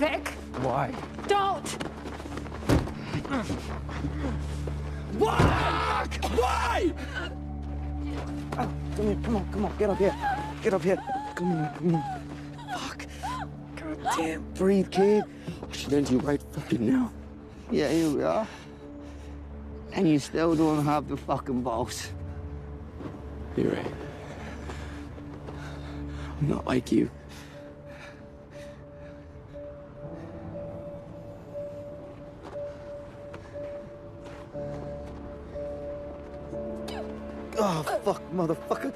Why? Don't! Why? Why? Oh, come here, come on, come on, get up here. Get up here. Come on, come on. Fuck. God damn. Breathe, kid. I should end you right fucking now. Yeah, here we are. And you still don't have the fucking balls. You're right. I'm not like you. Oh, fuck, motherfucker.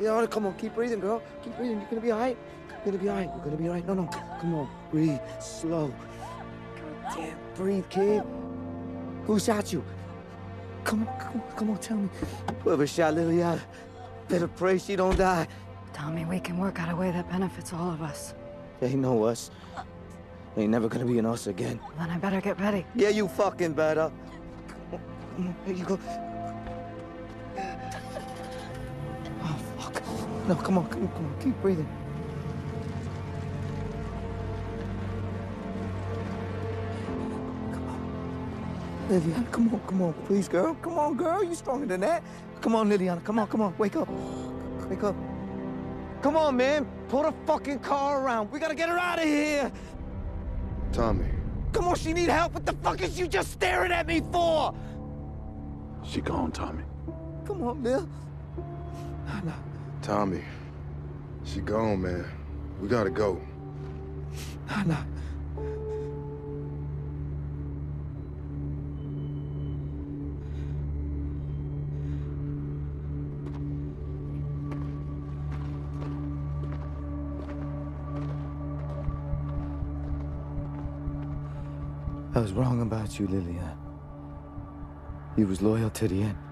Yeah, come on, keep breathing, girl. Keep breathing. You're gonna be all right. You're gonna be all right. You're gonna be all right. No, no. Come on, breathe. Slow. God damn. Breathe, kid. Who shot you? Come on, come on, come on, tell me. Whoever shot Liliana, better pray she don't die. Tommy, we can work out a way that benefits all of us. They know us. They ain't never gonna be an us again. Then I better get ready. Yeah, you fucking better. Come on, come on, here you go. No, come on, come on, come on. Keep breathing. Come on. Liliana, come on, come on, please, girl. Come on, girl. You stronger than that. Come on, Liliana. Come on, come on. Wake up. Wake up. Come on, man. Pull the fucking car around. We gotta get her out of here. Tommy, Come on, she need help. What the fuck is you just staring at me for? she gone, Tommy. Come on, Bill. Nah, nah. Tommy, she gone, man. We gotta go. Nah. I was wrong about you, Lillian. You was loyal to the end.